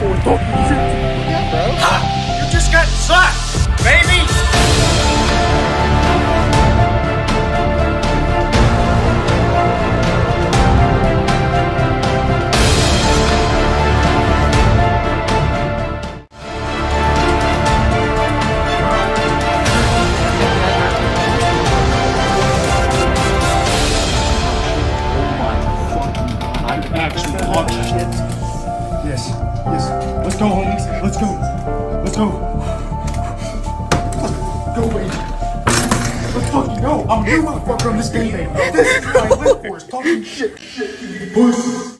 我都 Yes, yes. Let's go, homies. Let's go. Let's go. Go away. Let's fucking go. I'm the new motherfucker on this game, man. This is my for force talking shit. Shit. Pussy.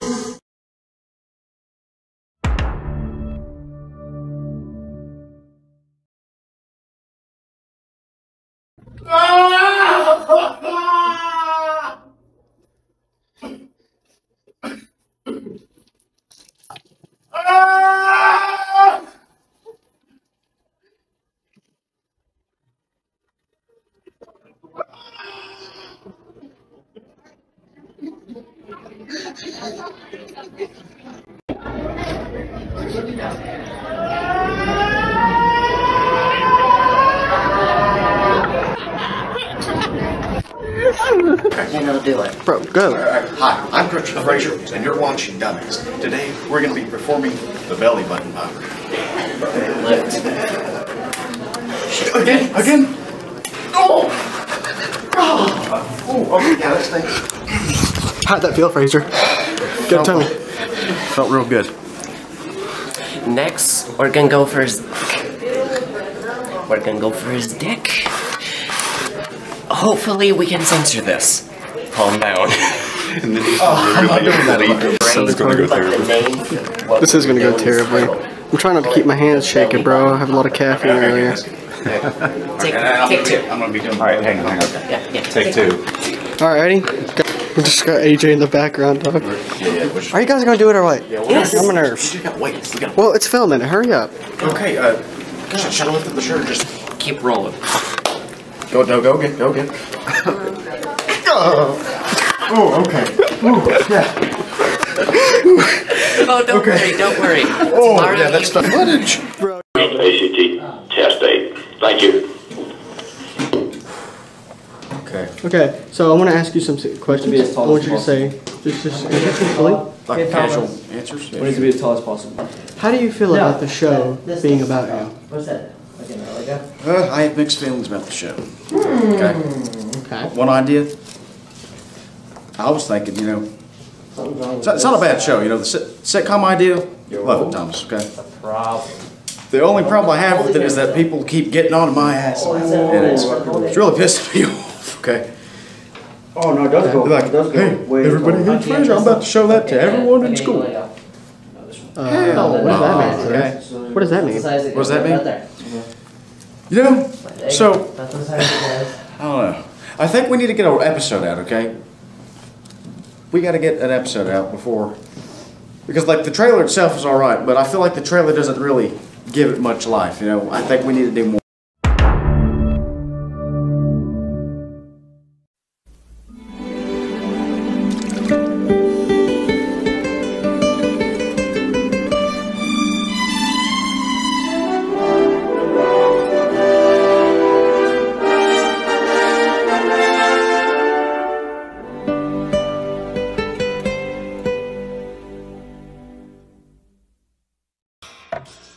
You know, do it. Bro, go. Alright, Hi, I'm Christian Frazier, and you're watching Dummies. Today, we're going to be performing the belly button pop. Again, again. Oh! Oh, okay, yeah, that stinks. How'd that feel, Frazier? Go tell me. Felt real good. Next, we're gonna go for his. We're gonna go for his dick. Hopefully, we can censor this. Calm down. Oh, I'm not doing that either. So it's gonna go terribly. This is gonna go terribly. I'm trying not to keep my hands shaking, bro. I have a lot of caffeine earlier. Take, take two. I'm going to be doing Alright, hang on, hang on. Yeah, yeah. Take two. Alright, ready? Got- We just got AJ in the background, dog. Are you guys gonna do it or what? Yes. I'm a nurse. You got wait. We got Well, it's filming. Hurry up. Okay, uh, should, should I lift up the shirt or just Keep rolling. go, go, go, get, go, get. oh, oh, okay. Ooh, yeah. Oh, don't Okay. worry, don't worry. Oh, Tomorrow yeah, that's the footage. ACT test date. Thank you. Okay. Okay, so I want to ask you some s- questions. I want you to say, just, just answer truthfully. Like casual answers? What needs to be as tall as possible? How do you feel about the show This- being about you? What's that? Okay, now let go. Uh, I have mixed feelings about the show. Okay. Okay. One idea. I was thinking, you know, it's not, it's not a bad show. You know, the sit- sitcom idea. Love it, Thomas. Okay. Problem. The only problem I have with it is that people keep getting on my ass, and it's, it's really pissing me off. Okay. Oh no, it does go. Like, it does go hey, way everybody taller. Frazier. I'm about to show that to everyone in school. let go. Uh, what does that mean. Okay. What does that mean? What does that right mean? there. You know, So- go. That's the size it goes. I don't know. I think we need to get an episode out, okay? We got to get an episode out before, because like the trailer itself is all right, but I feel like the trailer doesn't really give it much life. You know, I think we need to do more. you.